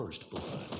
First blood.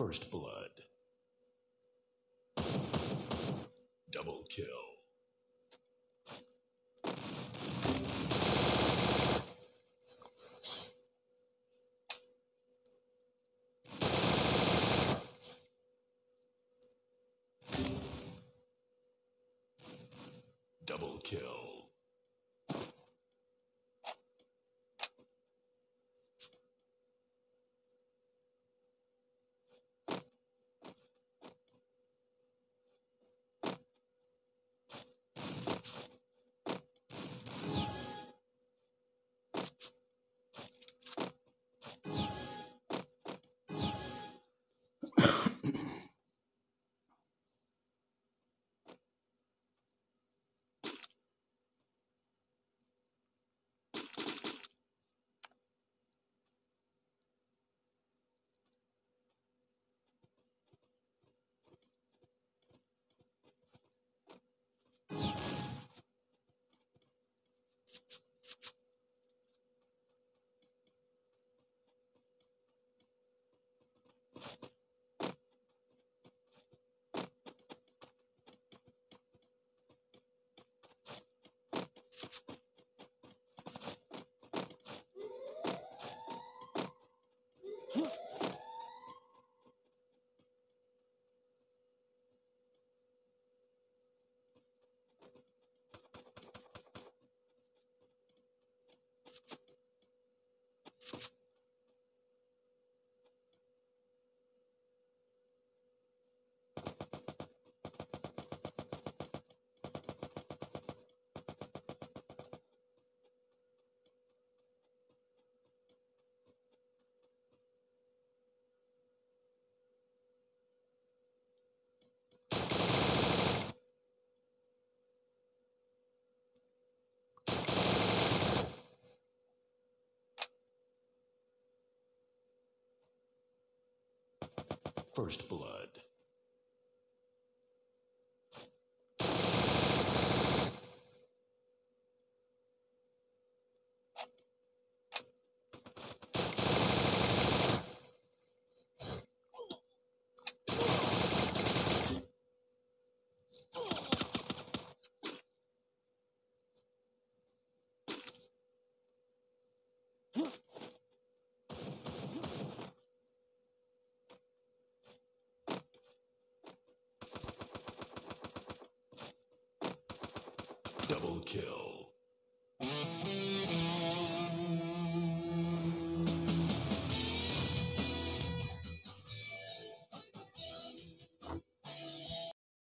First blood. First blood.